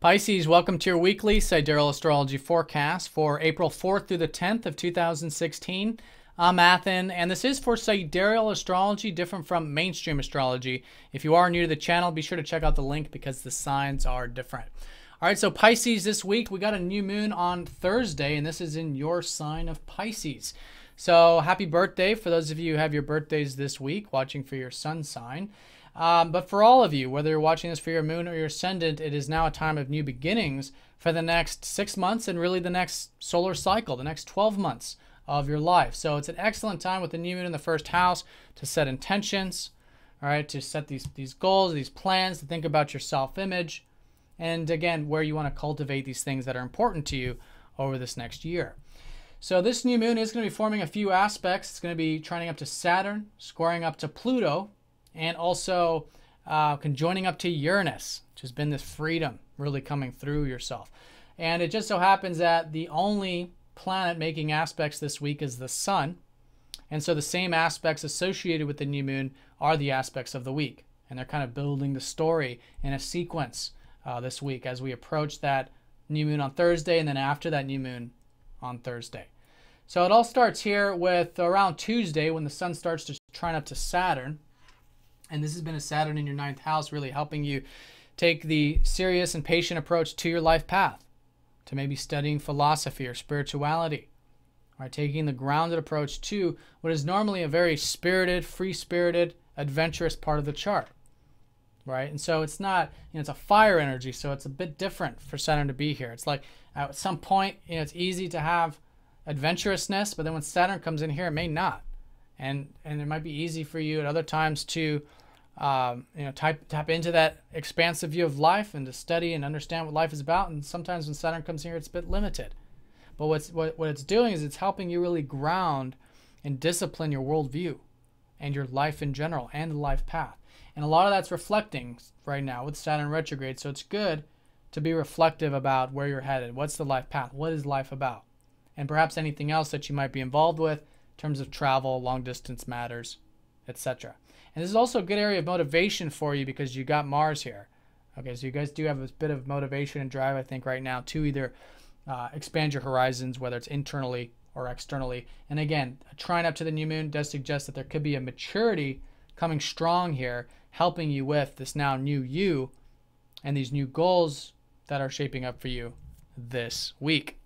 Pisces, welcome to your weekly sidereal astrology forecast for April 4th through the 10th of 2016. I'm Athen, and this is for sidereal astrology, different from mainstream astrology. If you are new to the channel, be sure to check out the link because the signs are different. All right, so Pisces this week, we got a new moon on Thursday, and this is in your sign of Pisces. So happy birthday for those of you who have your birthdays this week, watching for your sun sign. Um, but for all of you, whether you're watching this for your moon or your ascendant, it is now a time of new beginnings for the next six months and really the next solar cycle, the next 12 months of your life. So it's an excellent time with the new moon in the first house to set intentions, all right, to set these, these goals, these plans, to think about your self image, and again, where you want to cultivate these things that are important to you over this next year. So this new moon is going to be forming a few aspects. It's going to be trining up to Saturn, squaring up to Pluto, and also uh, conjoining up to Uranus, which has been this freedom really coming through yourself. And it just so happens that the only planet making aspects this week is the Sun. And so the same aspects associated with the new moon are the aspects of the week. And they're kind of building the story in a sequence uh, this week as we approach that new moon on Thursday and then after that new moon on Thursday. So it all starts here with around Tuesday when the sun starts to trine up to Saturn. And this has been a Saturn in your ninth house, really helping you take the serious and patient approach to your life path, to maybe studying philosophy or spirituality, or taking the grounded approach to what is normally a very spirited, free spirited, adventurous part of the chart. Right? And so it's not, you know, it's a fire energy, so it's a bit different for Saturn to be here. It's like at some point, you know, it's easy to have adventurousness, but then when Saturn comes in here, it may not. And and it might be easy for you at other times to um, you know type, tap into that expansive view of life and to study and understand what life is about. And sometimes when saturn comes here it's a bit limited. But what's what, what it's doing is it's helping you really ground and discipline your worldview and your life in general and the life path. And a lot of that's reflecting right now with saturn retrograde. So it's good to be reflective about where you're headed. What's the life path? What is life about and perhaps anything else that you might be involved with in terms of travel, long distance matters, etc. And this is also a good area of motivation for you because you got Mars here. Okay, so you guys do have a bit of motivation and drive, I think, right now to either uh, expand your horizons, whether it's internally or externally. And again, a trine up to the new moon does suggest that there could be a maturity coming strong here, helping you with this now new you and these new goals that are shaping up for you this week.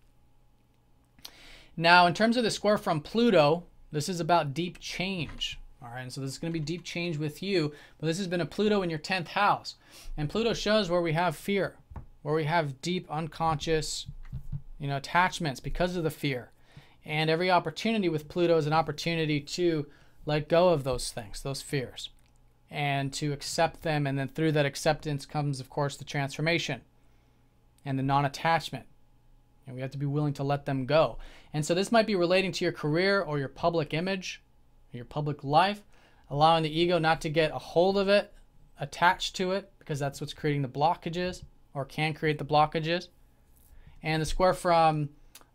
Now, in terms of the square from Pluto, this is about deep change. All right, and so this is going to be deep change with you, but this has been a Pluto in your 10th house. And Pluto shows where we have fear, where we have deep unconscious, you know, attachments because of the fear. And every opportunity with Pluto is an opportunity to let go of those things, those fears, and to accept them. And then through that acceptance comes, of course, the transformation and the non attachment. And we have to be willing to let them go. And so this might be relating to your career or your public image, your public life, allowing the ego not to get a hold of it, attached to it, because that's what's creating the blockages or can create the blockages. And the square from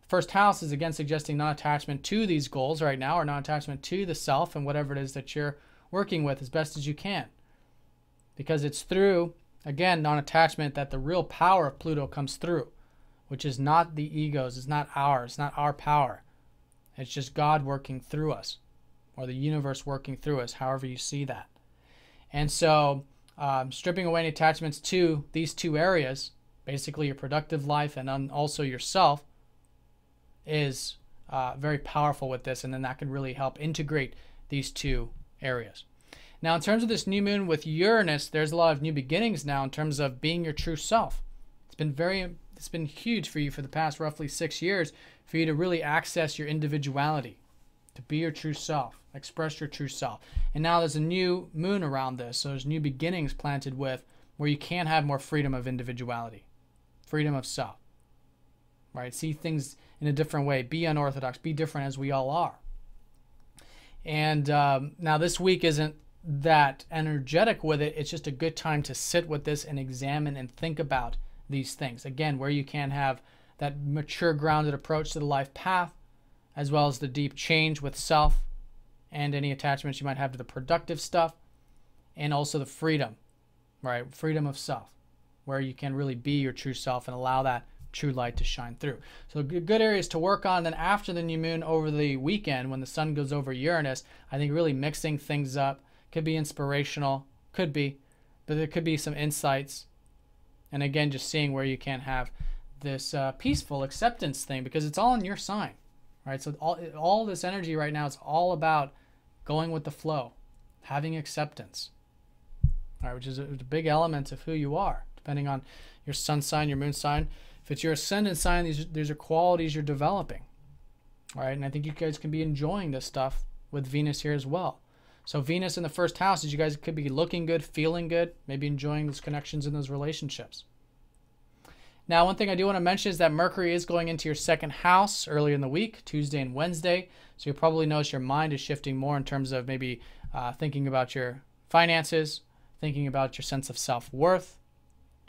first house is again suggesting non-attachment to these goals right now or non-attachment to the self and whatever it is that you're working with as best as you can. Because it's through, again, non-attachment that the real power of Pluto comes through which is not the ego's, it's not ours, it's not our power. It's just God working through us, or the universe working through us, however you see that. And so, um, stripping away any attachments to these two areas, basically your productive life and also yourself, is uh, very powerful with this, and then that can really help integrate these two areas. Now, in terms of this new moon with Uranus, there's a lot of new beginnings now in terms of being your true self. It's been very it's been huge for you for the past roughly six years for you to really access your individuality, to be your true self, express your true self. And now there's a new moon around this, so there's new beginnings planted with where you can have more freedom of individuality, freedom of self. Right? See things in a different way, be unorthodox, be different as we all are. And um, now this week isn't that energetic with it. It's just a good time to sit with this and examine and think about these things. Again, where you can have that mature, grounded approach to the life path, as well as the deep change with self and any attachments you might have to the productive stuff, and also the freedom, right? Freedom of self, where you can really be your true self and allow that true light to shine through. So good areas to work on. Then after the new moon over the weekend, when the sun goes over Uranus, I think really mixing things up could be inspirational, could be, but there could be some insights. And again, just seeing where you can't have this uh, peaceful acceptance thing because it's all in your sign, right? So all all this energy right now is all about going with the flow, having acceptance, all right, which is a, a big element of who you are, depending on your sun sign, your moon sign. If it's your ascendant sign, these these are qualities you're developing, all right? And I think you guys can be enjoying this stuff with Venus here as well. So Venus in the first house is you guys could be looking good, feeling good, maybe enjoying those connections in those relationships. Now, one thing I do want to mention is that Mercury is going into your second house early in the week, Tuesday and Wednesday. So you'll probably notice your mind is shifting more in terms of maybe uh, thinking about your finances, thinking about your sense of self worth,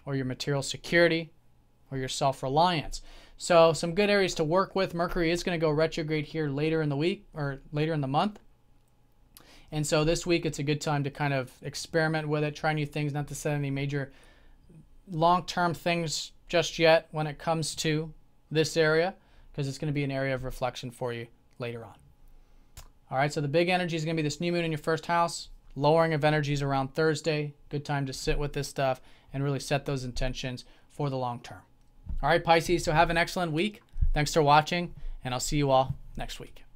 or your material security, or your self reliance. So, some good areas to work with. Mercury is going to go retrograde here later in the week or later in the month. And so this week it's a good time to kind of experiment with it, try new things, not to set any major long term things just yet when it comes to this area because it's going to be an area of reflection for you later on. All right, so the big energy is going to be this new moon in your first house. Lowering of energies around Thursday. Good time to sit with this stuff and really set those intentions for the long term. All right, Pisces, so have an excellent week. Thanks for watching, and I'll see you all next week.